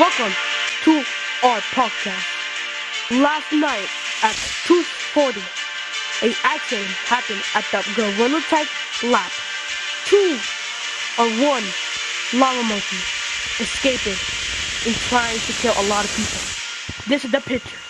Welcome to our podcast. Last night at 2.40, a accident happened at the Gorilla Tech Lab. Two or one llama monkey escaping and trying to kill a lot of people. This is the picture.